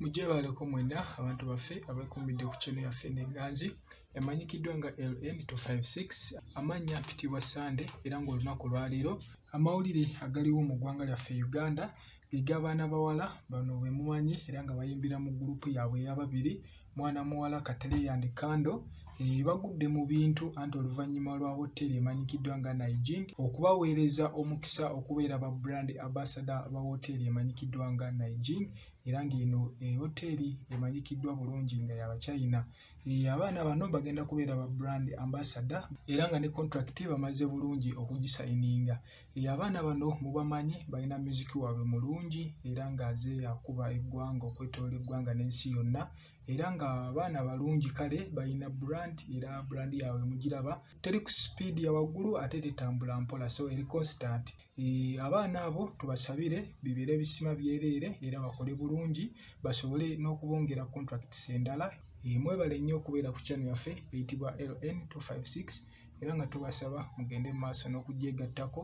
mugyebaleko mwena abantu baffe abeekumbidde ku kyeno yaffe neganzi emanyikiddwa nga ln 256 amannya mpitibwa sande era ngaolunaku lwaleero amawulire agaliwo mu ggwanga lyaffe uganda eg'abaana bawala bano bwe mumanyi era nga bayimbira mu gurupu yaabwe eyababiri mwana muwala katereyand kando e, bagudde mu bintu anti oluvannyuma lwa hoteri emanyikiddwa nga niging okubaweereza omukisa okubeera ba brand ambasada ba hoteri emanyikiddwa nga niging era ng'eno hoteri emanyikiddwa bulungi nga yabachina e, abaana bano bagenda kubeera ba brand ambasada era nga ne contract bamaze bulungi okugisayininga. E, abaana bano mubamanyi balina muziki waabwe mulungi era ng'aze akuba eggwanga okwetoola eggwanga n'ensi yonna era nga abaana balungi kale balina brand era brand yaabwe mugiraba. Teri ku sipiidi ya waggulu ate tetambula mpola so eri constant. E, abaana abo tubasabire bibeere bisima byereere era bakole bulungi basobole n'okubongera contracts endala. E, mwebale nnyo okubeera ku channel yaffe eyitibwa ln 256 era nga tubasaba mugende mu maaso n'okugyegattako